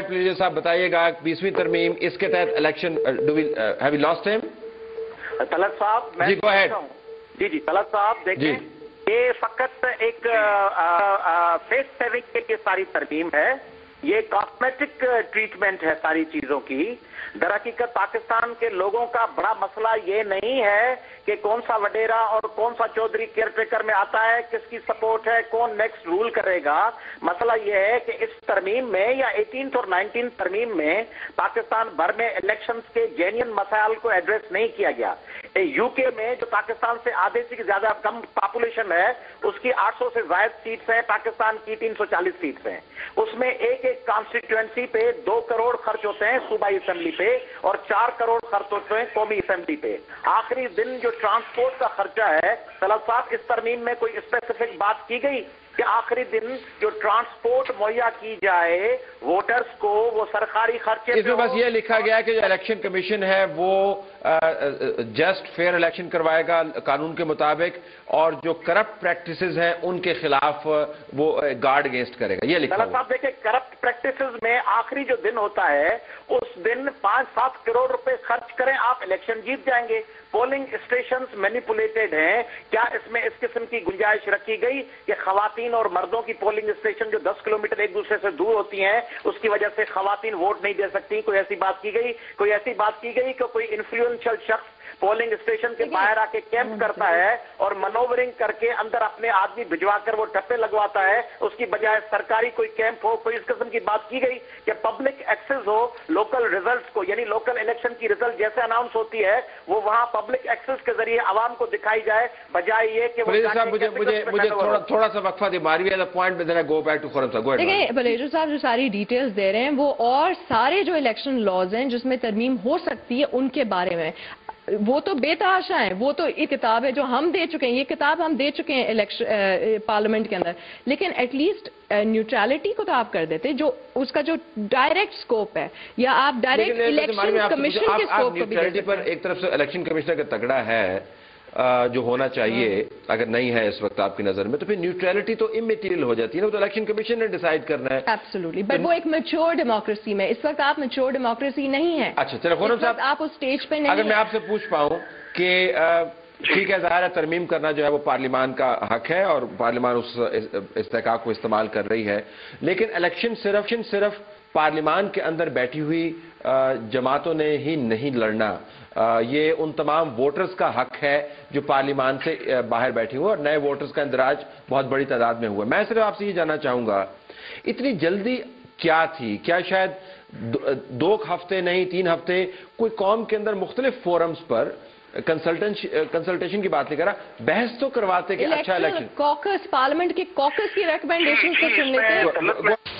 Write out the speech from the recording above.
Please साहब बताइएगा बीसवीं तरमीम इसके तहत election do we have you lost him Talat साहब मैं जी, गो हेड जी जी तलत साहब देखिए ये फकत एक फेस सेविंग के लिए सारी तरमीम है ये कॉस्मेटिक ट्रीटमेंट है सारी चीज़ों की। दर हकीकत पाकिस्तान के लोगों का बड़ा मसला ये नहीं है कि कौन सा वडेरा और कौन सा चौधरी केयरटेकर में आता है, किसकी सपोर्ट है, कौन नेक्स्ट रूल करेगा। मसला यह है कि इस तरमीम में या 18th और 19th तरमीम में पाकिस्तान भर में इलेक्शंस के जेन्यन मसाइल को एड्रेस नहीं किया गया। यूके में जो पाकिस्तान से आधे से ज़्यादा कम पॉपुलेशन है, उसकी 800 से जायद सीट्स हैं, पाकिस्तान की 340 सीट्स हैं। उसमें एक एक कॉन्स्टिट्युएंसी पे दो करोड़ खर्च होते हैं सूबाई असेंबली पे और चार करोड़ खर्च होते हैं कौमी असेंबली पे। आखिरी दिन जो ट्रांसपोर्ट का खर्चा है तलब साहब, इस तरमीम में कोई स्पेसिफिक बात की गई? कि आखिरी दिन जो ट्रांसपोर्ट मुहैया की जाए वोटर्स को वो सरकारी खर्चे इसमें बस। ये लिखा गया है कि जो इलेक्शन कमीशन है वो जस्ट फेयर इलेक्शन करवाएगा कानून के मुताबिक और जो करप्ट प्रैक्टिसेस हैं उनके खिलाफ वो गार्ड अगेंस्ट करेगा ये लिखा। साहब देखिए करप्ट प्रैक्टिसेस में आखिरी जो दिन होता है उस दिन पाँच सात करोड़ रुपए खर्च करें आप इलेक्शन जीत जाएँगे पोलिंग स्टेशन मैनिपुलेटेड हैं क्या इसमें इस किस्म की गुंजाइश रखी गई कि खवातीन और मर्दों की पोलिंग स्टेशन जो 10 किलोमीटर एक दूसरे से दूर होती हैं उसकी वजह से खातन वोट नहीं दे सकती। कोई ऐसी बात की गई? कोई ऐसी बात की गई कि कोई इन्फ्लुएंशियल शख्स पोलिंग स्टेशन के बाहर आके कैंप करता है और मनोवरिंग करके अंदर अपने आदमी भिजवाकर वो ठप्पे लगवाता है उसकी बजाय सरकारी कोई कैंप हो कोई इस किस्म की बात की गई कि पब्लिक एक्सेस हो लोकल रिजल्ट्स को यानी लोकल इलेक्शन की रिज़ल्ट जैसे अनाउंस होती है वो वहाँ पब्लिक एक्सेस के ज़रिए आवाम को दिखाई जाए बजाय ये कि मुझे मुझे मुझे थोड़ा थोड़ा सा वक्फा दे पॉइंट में देना गो बैक टू देखिए बलेजो साहब जो सारी डिटेल्स दे रहे हैं वो और सारे जो इलेक्शन लॉज हैं जिसमें तरमीम हो सकती है उनके बारे में। वो तो बेतहाशा है वो तो ये किताब है जो हम दे चुके हैं ये किताब हम दे चुके हैं इलेक्शन पार्लियामेंट के अंदर। लेकिन एटलीस्ट न्यूट्रलिटी को तो आप कर देते जो उसका जो डायरेक्ट स्कोप है या आप डायरेक्ट इलेक्शन कमीशन के स्कोप को भी पर एक तरफ़ से इलेक्शन कमिश्नर का तगड़ा है जो होना चाहिए अगर नहीं है इस वक्त आपकी नज़र में तो फिर न्यूट्रलिटी तो इमेटीरियल हो जाती है ना तो इलेक्शन कमीशन ने डिसाइड करना है। एब्सोल्युटली बट वो एक मेच्योर डेमोक्रेसी में इस वक्त आप मेच्योर डेमोक्रेसी नहीं है। अच्छा चलो साहब आप उस स्टेज पे नहीं अगर मैं आपसे पूछ पाऊँ कि ठीक है ज़ाहिर है तरमीम करना जो है वो पार्लियामान का हक है और पार्लियामान उस इस्तेकाक को इस्तेमाल कर रही है लेकिन इलेक्शन सिर्फ़ सिर्फ़ पार्लियामान के अंदर बैठी हुई जमातों ने ही नहीं लड़ना। ये उन तमाम वोटर्स का हक है जो पार्लियामान से बाहर बैठे हुए और नए वोटर्स का इंदराज बहुत बड़ी तादाद में हुआ मैं सिर्फ़ आपसे ये जानना चाहूँगा इतनी जल्दी क्या थी? क्या शायद दो, दो हफ़्ते नहीं तीन हफ़्ते कोई कौम के अंदर मुख्तलिफ़ फोरम्स पर कंसल्टेशन कंसल्टेशन की बात नहीं करा बहस तो करवाते कि अच्छा इलेक्शन कॉकस पार्लियामेंट के कॉकस की रिकमेंडेशन को सुनने से इसमें-